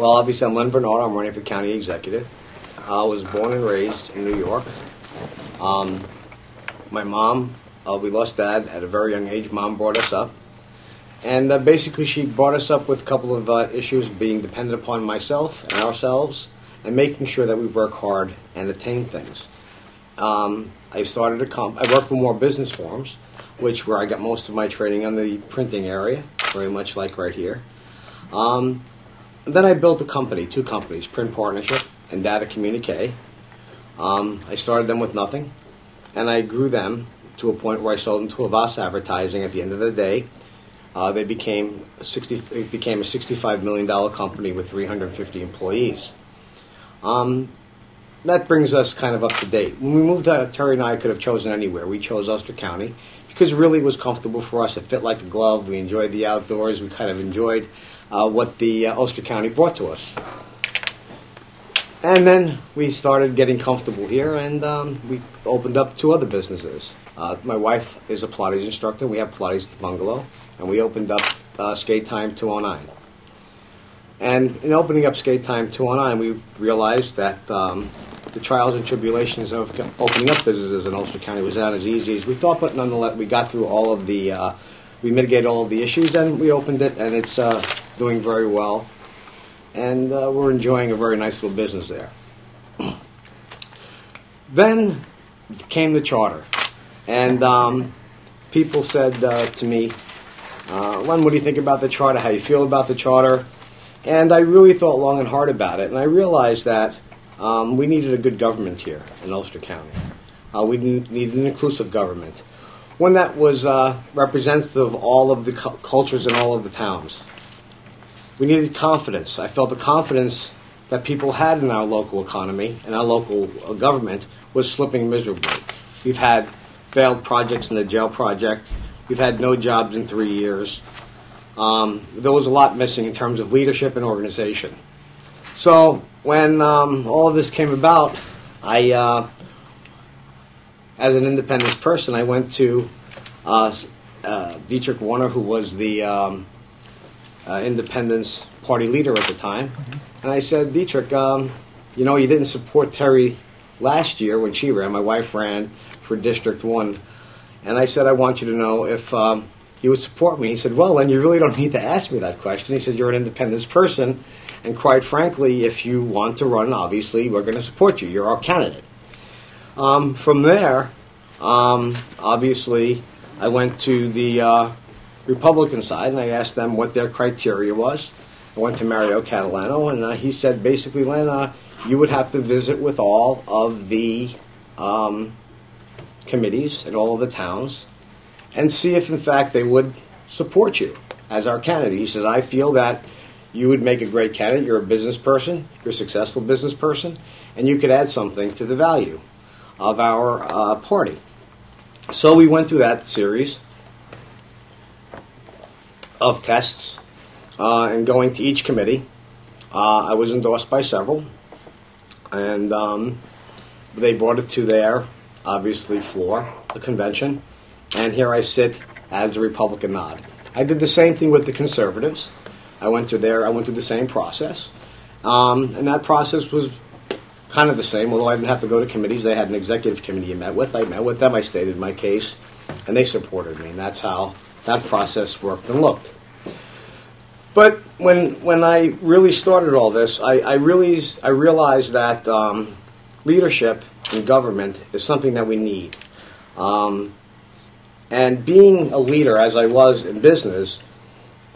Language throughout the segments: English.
Well, obviously, I'm Len Bernardo. I'm running for county executive. I was born and raised in New York. Um, my mom, uh, we lost dad at a very young age. Mom brought us up. And uh, basically, she brought us up with a couple of uh, issues being dependent upon myself and ourselves and making sure that we work hard and attain things. Um, I started a comp. I worked for Moore Business Forms, which where I got most of my training on the printing area, very much like right here. Um, then I built a company, two companies, Print Partnership and Data Communique. Um, I started them with nothing, and I grew them to a point where I sold them to Avast Advertising. At the end of the day, uh, they became 60. It became a 65 million dollar company with 350 employees. Um, that brings us kind of up to date. When we moved out, Terry and I could have chosen anywhere. We chose Ulster County because really it really was comfortable for us. It fit like a glove. We enjoyed the outdoors. We kind of enjoyed uh, what the uh, Ulster County brought to us. And then we started getting comfortable here, and um, we opened up two other businesses. Uh, my wife is a Pilates instructor. We have Pilates at the bungalow, and we opened up uh, Skate Time 209. And in opening up Skate Time 209, we realized that um, the trials and tribulations of opening up businesses in Ulster County was not as easy as we thought, but nonetheless, we got through all of the, uh, we mitigated all of the issues, and we opened it, and it's uh, doing very well and uh, we're enjoying a very nice little business there. then came the charter, and um, people said uh, to me, uh, "Len, what do you think about the charter? How you feel about the charter?" And I really thought long and hard about it, and I realized that um, we needed a good government here in Ulster County. Uh, we needed an inclusive government, one that was uh, representative of all of the cu- cultures in all of the towns we needed confidence. I felt the confidence that people had in our local economy and our local uh, government was slipping miserably. We've had failed projects in the jail project. We've had no jobs in three years. Um, there was a lot missing in terms of leadership and organization. So when um, all of this came about, I, uh, as an independent person, I went to uh, uh, Dietrich Warner, who was the um, uh, Independence Party leader at the time, and I said, Dietrich, um, you know, you didn't support Terry last year when she ran. My wife ran for District One, and I said, I want you to know if um, you would support me. He said, Well, then you really don't need to ask me that question. He said, You're an independent person, and quite frankly, if you want to run, obviously, we're going to support you. You're our candidate. Um, from there, um, obviously, I went to the uh, Republican side, and I asked them what their criteria was. I went to Mario Catalano, and uh, he said basically, Lena, you would have to visit with all of the um, committees in all of the towns and see if, in fact, they would support you as our candidate. He says, I feel that you would make a great candidate. You're a business person, you're a successful business person, and you could add something to the value of our uh, party. So we went through that series of tests uh, and going to each committee. Uh, I was endorsed by several, and um, they brought it to their, obviously, floor, the convention, and here I sit as a Republican nod. I did the same thing with the conservatives. I went to there. I went through the same process, um, and that process was kind of the same. Although I didn't have to go to committees, they had an executive committee I met with. I met with them. I stated my case, and they supported me, and that's how that process worked and looked. But when when I really started all this, I, I really I realized that um, leadership in government is something that we need. Um, and being a leader, as I was in business,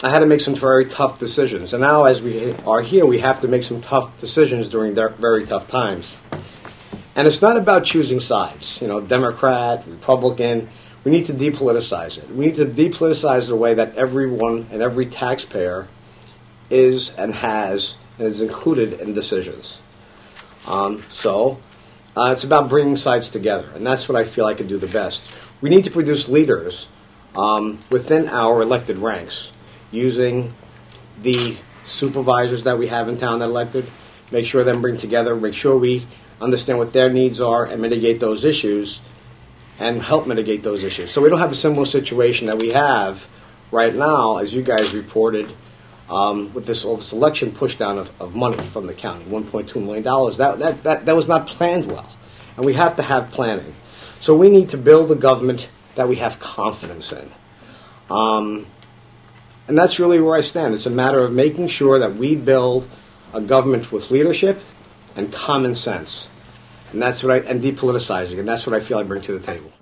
I had to make some very tough decisions. And now, as we are here, we have to make some tough decisions during very tough times. And it's not about choosing sides, you know, Democrat, Republican we need to depoliticize it. We need to depoliticize the way that everyone and every taxpayer is and has and is included in decisions. Um, so uh, it's about bringing sides together, and that's what I feel I can do the best. We need to produce leaders um, within our elected ranks using the supervisors that we have in town that elected, make sure them bring together, make sure we understand what their needs are and mitigate those issues and help mitigate those issues. So we don't have a similar situation that we have right now, as you guys reported, um, with this, all this election push of, of money from the county, $1.2 million. That, that, that, that was not planned well. And we have to have planning. So we need to build a government that we have confidence in. Um, and that's really where I stand. It's a matter of making sure that we build a government with leadership and common sense. And that's what I, and depoliticizing, and that's what I feel I bring to the table.